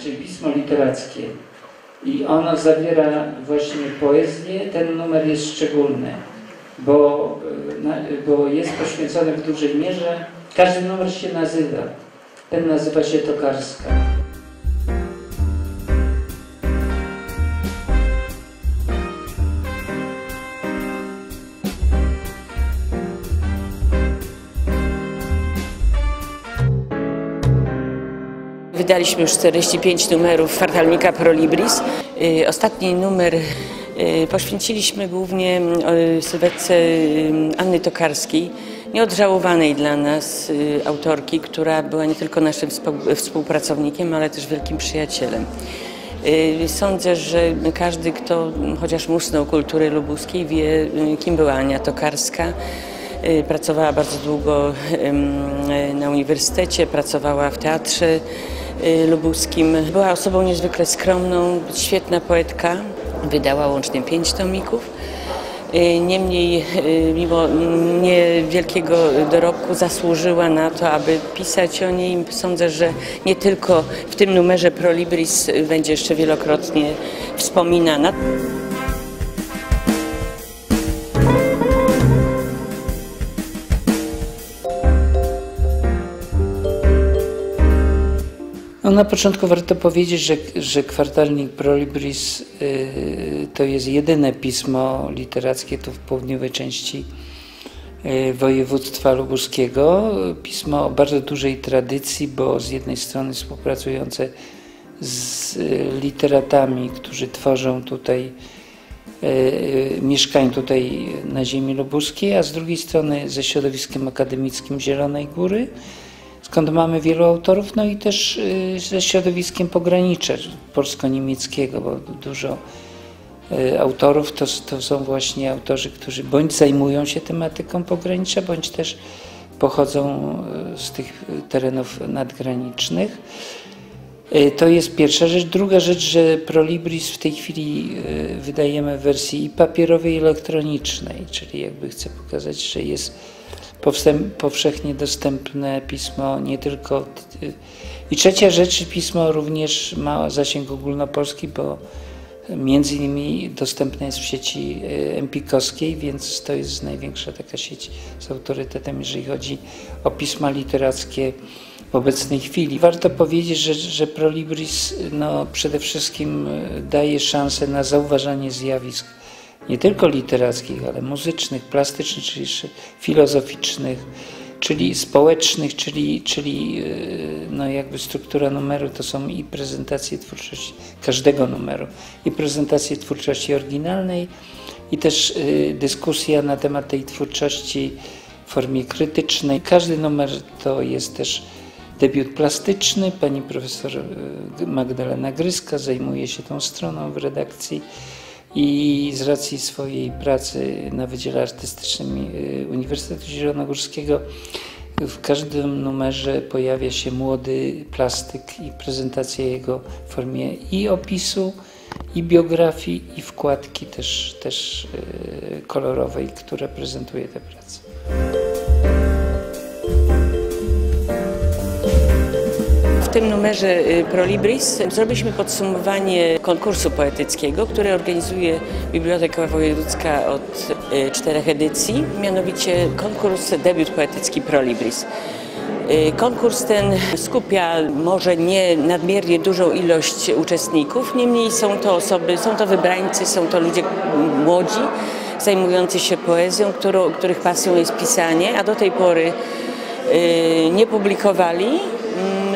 czyli pismo literackie. I ono zawiera właśnie poezję. Ten numer jest szczególny, bo, bo jest poświęcony w dużej mierze. Każdy numer się nazywa. Ten nazywa się Tokarska. Wydaliśmy już 45 numerów kwartalnika Prolibris. Y, ostatni numer y, poświęciliśmy głównie y, sylwetce Anny Tokarskiej, nieodżałowanej dla nas autorki, która była nie tylko naszym współpracownikiem, ale też wielkim przyjacielem. Sądzę, że każdy, kto chociaż musnął kultury lubuskiej, wie, kim była Ania Tokarska. Pracowała bardzo długo na uniwersytecie, pracowała w teatrze lubuskim. Była osobą niezwykle skromną, świetna poetka. Wydała łącznie pięć tomików. Y, niemniej, y, mimo niewielkiego dorobku, zasłużyła na to, aby pisać o niej. Sądzę, że nie tylko w tym numerze Prolibris będzie jeszcze wielokrotnie wspominana. Na początku warto powiedzieć, że, że kwartalnik Prolibris y, to jest jedyne pismo literackie tu w południowej części y, województwa lubuskiego. Pismo o bardzo dużej tradycji, bo z jednej strony współpracujące z y, literatami, którzy tworzą tutaj mieszkań tutaj na ziemi lubuskiej, a z drugiej strony ze środowiskiem akademickim Zielonej Góry skąd mamy wielu autorów, no i też y, ze środowiskiem pogranicza polsko-niemieckiego, bo dużo y, autorów to, to są właśnie autorzy, którzy bądź zajmują się tematyką pogranicza, bądź też pochodzą y, z tych terenów nadgranicznych. To jest pierwsza rzecz. Druga rzecz, że Prolibris w tej chwili wydajemy w wersji i papierowej, i elektronicznej, czyli jakby chcę pokazać, że jest powszechnie dostępne pismo nie tylko. I trzecia rzecz, pismo również ma zasięg ogólnopolski, bo między innymi dostępne jest w sieci e, empikowskiej, więc to jest największa taka sieć z autorytetem, jeżeli chodzi o pisma literackie w obecnej chwili. Warto powiedzieć, że, że Prolibris no, przede wszystkim e, daje szansę na zauważanie zjawisk nie tylko literackich, ale muzycznych, plastycznych, czyli filozoficznych, czyli społecznych, czyli, czyli e, no jakby struktura numeru to są i prezentacje twórczości każdego numeru, i prezentacje twórczości oryginalnej, i też e, dyskusja na temat tej twórczości w formie krytycznej. Każdy numer to jest też debiut plastyczny. Pani profesor e, Magdalena Gryska zajmuje się tą stroną w redakcji i z racji swojej pracy na Wydziale Artystycznym y, Uniwersytetu Zielonogórskiego w każdym numerze pojawia się młody plastyk i prezentacja jego w formie i opisu, i biografii, i wkładki też, też y, kolorowej, która prezentuje tę pracę. Tym numerze y, Prolibris zrobiliśmy podsumowanie konkursu poetyckiego, który organizuje Biblioteka Wojewódzka od y, czterech edycji, mianowicie konkurs debiut poetycki Prolibris. Y, konkurs ten skupia może nie nadmiernie dużą ilość uczestników, niemniej są to osoby, są to wybrańcy, są to ludzie młodzi, zajmujący się poezją, którą, których pasją jest pisanie, a do tej pory nie publikowali.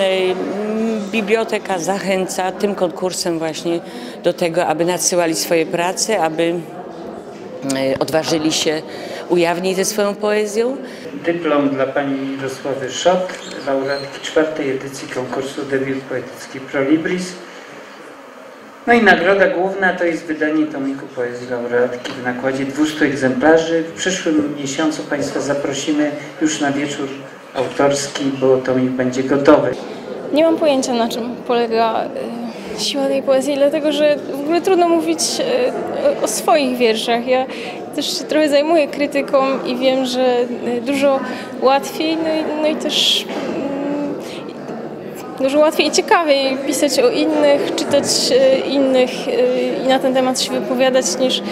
Mm, biblioteka zachęca tym konkursem właśnie do tego, aby nadsyłali swoje prace, aby e, odważyli się ujawnić ze swoją poezją. Dyplom dla pani Mirosławy Szot, laureatki czwartej edycji konkursu debiut poetycki Prolibris. No i nagroda główna to jest wydanie tomiku poezji laureatki w nakładzie 200 egzemplarzy. W przyszłym miesiącu Państwa zaprosimy już na wieczór autorski, bo tomik będzie gotowy. Nie mam pojęcia na czym polega e, siła tej poezji, dlatego że w ogóle trudno mówić e, o swoich wierszach. Ja też się trochę zajmuję krytyką i wiem, że e, dużo łatwiej, no i, no i też dużo łatwiej i ciekawiej pisać o innych, czytać innych i na ten temat się wypowiadać niż,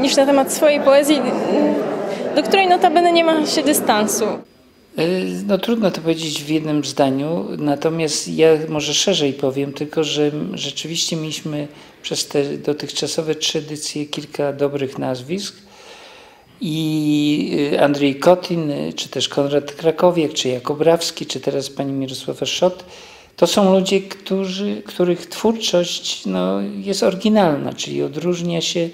niż na temat swojej poezji, do której notabene nie ma się dystansu. No trudno to powiedzieć w jednym zdaniu, natomiast ja może szerzej powiem, tylko że rzeczywiście mieliśmy przez te dotychczasowe trzy edycje kilka dobrych nazwisk i Andrzej Kotin, czy też Konrad Krakowiak, czy Jakub Rawski, czy teraz pani Mirosława Szot, to są ludzie, którzy, których twórczość no, jest oryginalna, czyli odróżnia się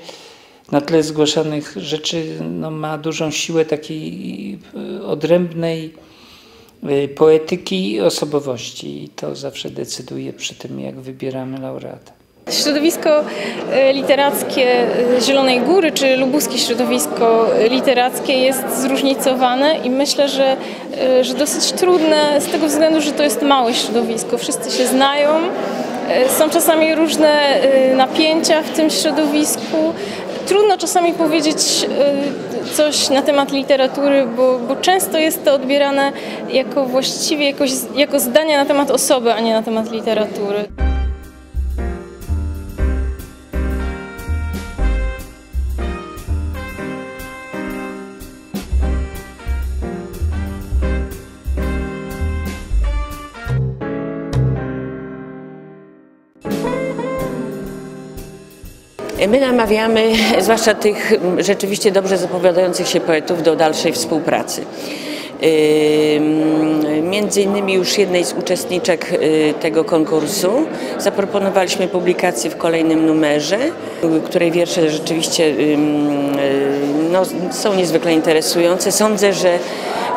na tle zgłaszanych rzeczy, no, ma dużą siłę takiej odrębnej y, poetyki i osobowości. I to zawsze decyduje przy tym, jak wybieramy laureata. Środowisko e, literackie e, Zielonej Góry, czy lubuskie środowisko literackie jest zróżnicowane i myślę, że, e, że dosyć trudne z tego względu, że to jest małe środowisko. Wszyscy się znają, są czasami różne napięcia w tym środowisku. Trudno czasami powiedzieć coś na temat literatury, bo, bo często jest to odbierane jako właściwie jakoś, jako zdanie na temat osoby, a nie na temat literatury. My namawiamy, zwłaszcza tych rzeczywiście dobrze zapowiadających się poetów, do dalszej współpracy. Między innymi już jednej z uczestniczek tego konkursu zaproponowaliśmy publikację w kolejnym numerze, której wiersze rzeczywiście no, są niezwykle interesujące. Sądzę, że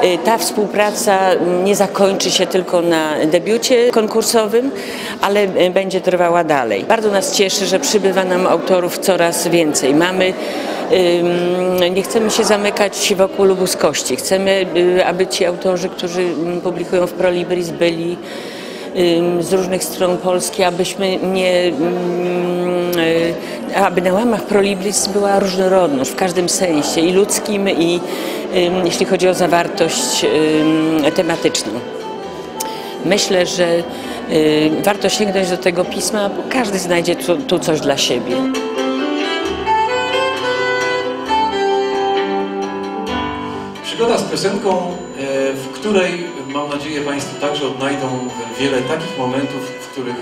Y, ta współpraca nie zakończy się tylko na debiucie konkursowym, ale y, będzie trwała dalej. Bardzo nas cieszy, że przybywa nam autorów coraz więcej. Mamy nie chcemy się zamykać wokół lubuskości. Chcemy, y, aby ci autorzy, którzy mm, publikują w Prolibris byli z różnych stron Polski, abyśmy nie, aby na łamach Prolibris była różnorodność w każdym sensie i ludzkim i jeśli chodzi o zawartość tematyczną. Myślę, że warto sięgnąć do tego pisma, bo każdy znajdzie tu, tu coś dla siebie. Przygoda z piosenką, e, w której mam nadzieję Państwo także odnajdą wiele takich momentów, w których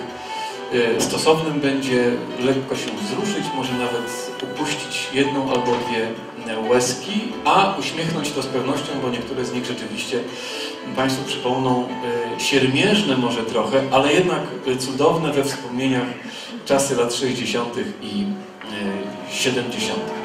stosownym będzie lekko się wzruszyć, może nawet upuścić jedną albo dwie łezki, a uśmiechnąć to z pewnością, bo niektóre z nich rzeczywiście Państwu przypomną e, siermierzne może trochę, ale jednak cudowne we wspomnieniach czasy lat 60. i 70.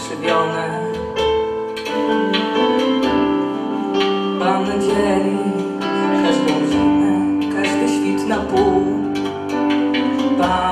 przekrzywione. Pan dzieli każdą zimę, każdy świt na pół. Pan